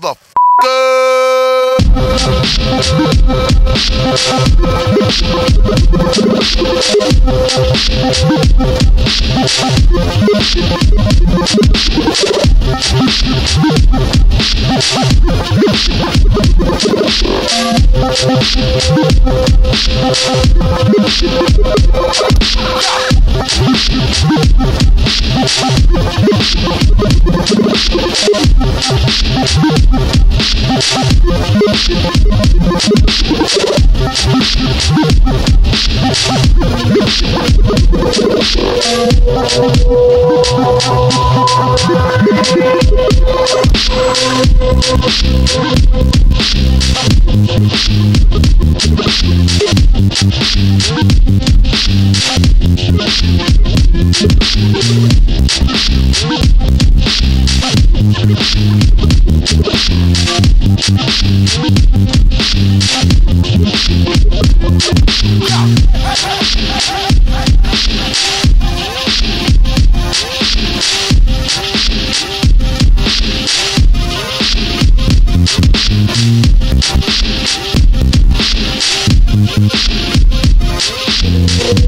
motherfucker. Thank